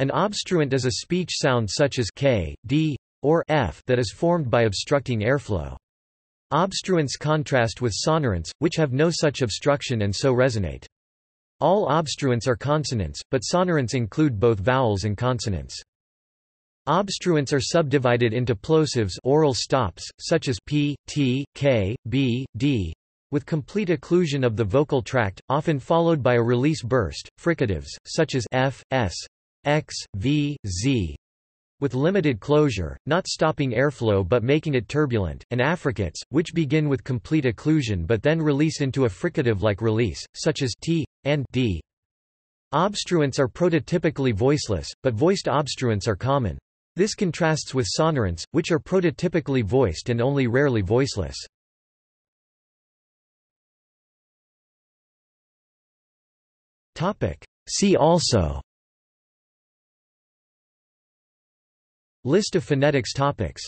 An obstruent is a speech sound such as k, d, or f that is formed by obstructing airflow. Obstruents contrast with sonorants, which have no such obstruction and so resonate. All obstruents are consonants, but sonorants include both vowels and consonants. Obstruents are subdivided into plosives oral stops, such as p, t, k, b, d, with complete occlusion of the vocal tract, often followed by a release burst, fricatives, such as f, s, x, v, z, with limited closure, not stopping airflow but making it turbulent, and affricates, which begin with complete occlusion but then release into a fricative-like release, such as t, and d. Obstruents are prototypically voiceless, but voiced obstruents are common. This contrasts with sonorants, which are prototypically voiced and only rarely voiceless. See also List of phonetics topics